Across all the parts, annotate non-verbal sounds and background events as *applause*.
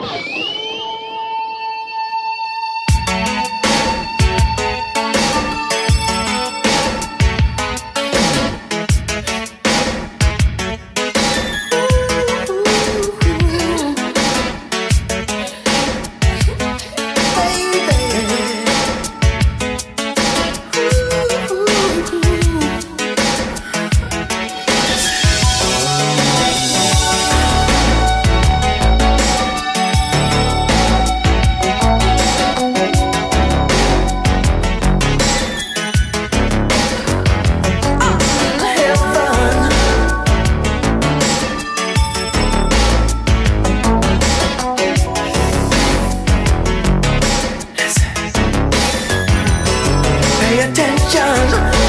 you *laughs* attention.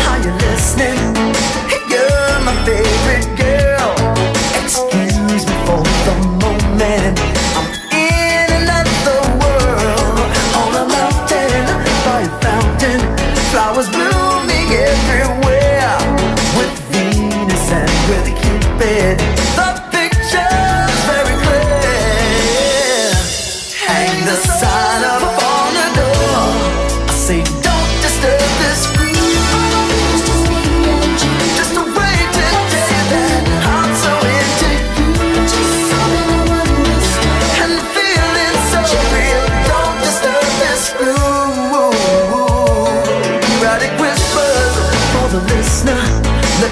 Are you listening? You're my baby.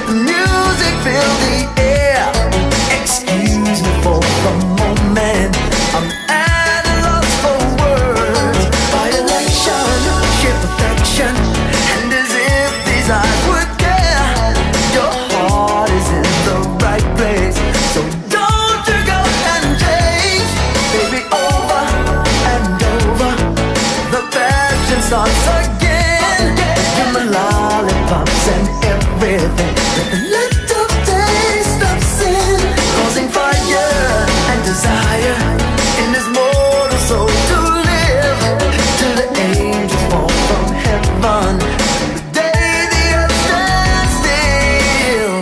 Music filled the air. Excuse me for a moment. I'm at a loss for words. And as if these eyes would care, your heart is in the right place. So don't you go and change. Baby, over and over. The passion starts. living Let the taste of sin Causing fire and desire In this mortal soul to live Till the angels fall from heaven The day the earth stands still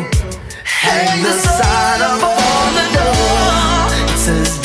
Hang the sign up on the door. Says